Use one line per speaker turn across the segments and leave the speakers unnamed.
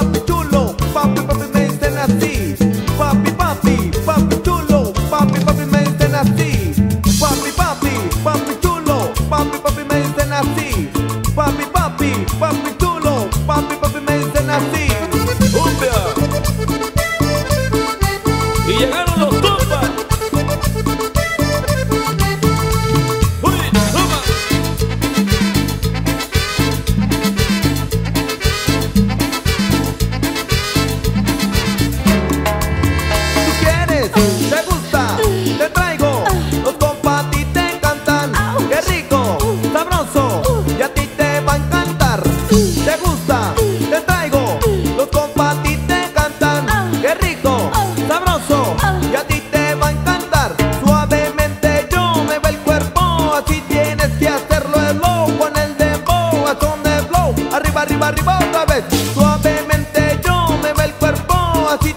papi chulo, papi, papi me dicen así. Papi, papi, papi chulo, papi, papi me dicen así. Papi, papi, papi chulo, papi, papi me dicen así. Papi, papi, papi chulo, papi, papi me ¿Te gusta? Te traigo. Los compas ti te encantan. Qué rico, sabroso. Y a ti te va a encantar. ¿Te gusta? Te traigo. Los compas te encantan. Qué rico, sabroso. Y a ti te va a encantar. Suavemente yo me ve el cuerpo. Así tienes que hacerlo de flow. Con el dembow, a son de. Arriba, arriba, arriba otra vez. Suavemente yo me ve el cuerpo. Así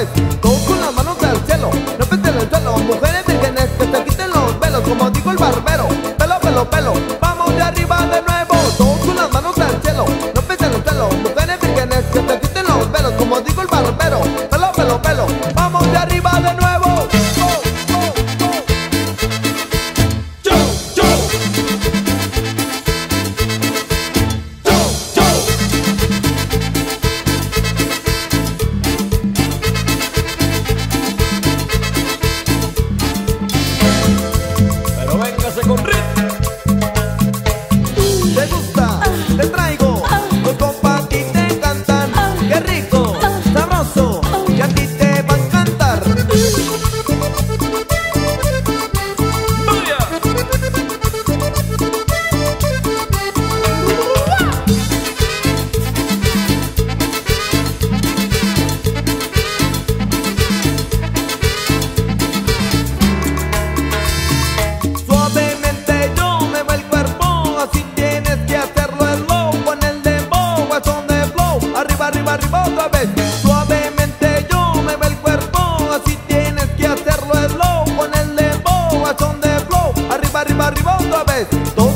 vez. Todos con las manos al cielo. No pesen el suelo. Mujeres vírgenes que se quiten los velos. Como dijo el barbero. Pelo, pelo, pelo. Vamos de arriba de nuevo. Todos con las manos al cielo. No pesen el suelo. Mujeres vírgenes que se quiten los velos. Como dijo el barbero. Pelo, pelo, pelo. Vamos de arriba de nuevo. Hacerlo